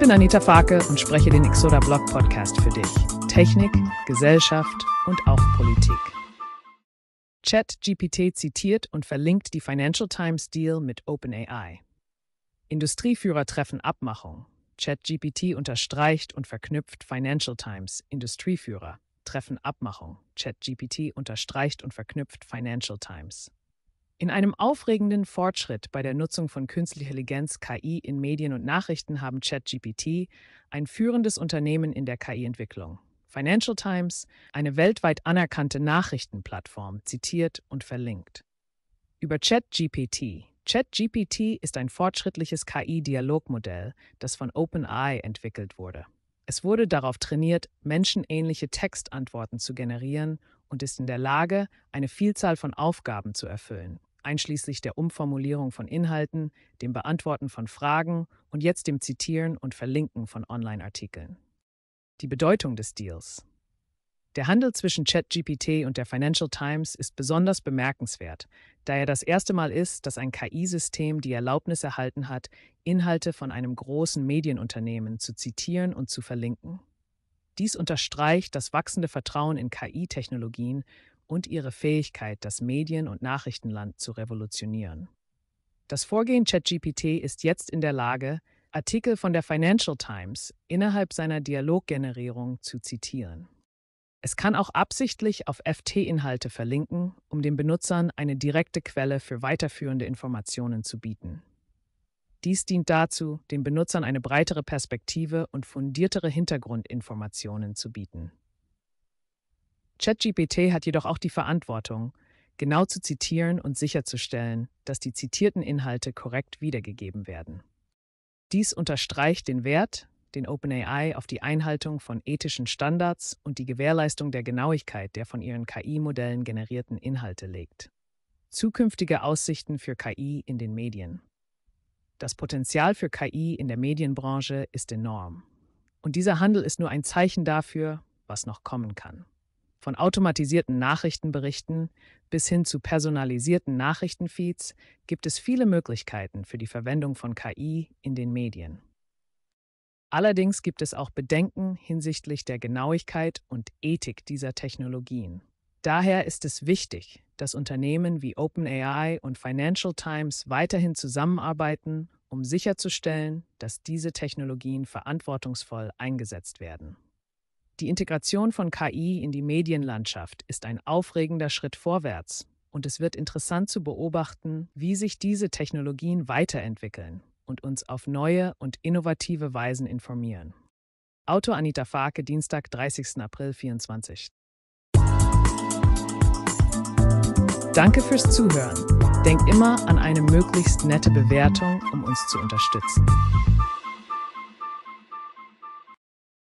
bin Anita Farke und spreche den Exoda Blog Podcast für dich. Technik, Gesellschaft und auch Politik. ChatGPT zitiert und verlinkt die Financial Times Deal mit OpenAI. Industrieführer treffen Abmachung. ChatGPT unterstreicht und verknüpft Financial Times. Industrieführer treffen Abmachung. ChatGPT unterstreicht und verknüpft Financial Times. In einem aufregenden Fortschritt bei der Nutzung von künstlicher Intelligenz KI in Medien und Nachrichten haben ChatGPT ein führendes Unternehmen in der KI-Entwicklung. Financial Times, eine weltweit anerkannte Nachrichtenplattform, zitiert und verlinkt. Über ChatGPT. ChatGPT ist ein fortschrittliches KI-Dialogmodell, das von OpenAI entwickelt wurde. Es wurde darauf trainiert, menschenähnliche Textantworten zu generieren und ist in der Lage, eine Vielzahl von Aufgaben zu erfüllen, einschließlich der Umformulierung von Inhalten, dem Beantworten von Fragen und jetzt dem Zitieren und Verlinken von Online-Artikeln. Die Bedeutung des Deals. Der Handel zwischen ChatGPT und der Financial Times ist besonders bemerkenswert, da er das erste Mal ist, dass ein KI-System die Erlaubnis erhalten hat, Inhalte von einem großen Medienunternehmen zu zitieren und zu verlinken. Dies unterstreicht das wachsende Vertrauen in KI-Technologien und ihre Fähigkeit, das Medien- und Nachrichtenland zu revolutionieren. Das Vorgehen ChatGPT ist jetzt in der Lage, Artikel von der Financial Times innerhalb seiner Dialoggenerierung zu zitieren. Es kann auch absichtlich auf FT-Inhalte verlinken, um den Benutzern eine direkte Quelle für weiterführende Informationen zu bieten. Dies dient dazu, den Benutzern eine breitere Perspektive und fundiertere Hintergrundinformationen zu bieten. ChatGPT hat jedoch auch die Verantwortung, genau zu zitieren und sicherzustellen, dass die zitierten Inhalte korrekt wiedergegeben werden. Dies unterstreicht den Wert, den OpenAI auf die Einhaltung von ethischen Standards und die Gewährleistung der Genauigkeit der von ihren KI-Modellen generierten Inhalte legt. Zukünftige Aussichten für KI in den Medien. Das Potenzial für KI in der Medienbranche ist enorm. Und dieser Handel ist nur ein Zeichen dafür, was noch kommen kann. Von automatisierten Nachrichtenberichten bis hin zu personalisierten Nachrichtenfeeds gibt es viele Möglichkeiten für die Verwendung von KI in den Medien. Allerdings gibt es auch Bedenken hinsichtlich der Genauigkeit und Ethik dieser Technologien. Daher ist es wichtig, dass Unternehmen wie OpenAI und Financial Times weiterhin zusammenarbeiten, um sicherzustellen, dass diese Technologien verantwortungsvoll eingesetzt werden. Die Integration von KI in die Medienlandschaft ist ein aufregender Schritt vorwärts und es wird interessant zu beobachten, wie sich diese Technologien weiterentwickeln und uns auf neue und innovative Weisen informieren. Autor Anita Farke, Dienstag, 30. April 24. Danke fürs Zuhören. Denk immer an eine möglichst nette Bewertung, um uns zu unterstützen.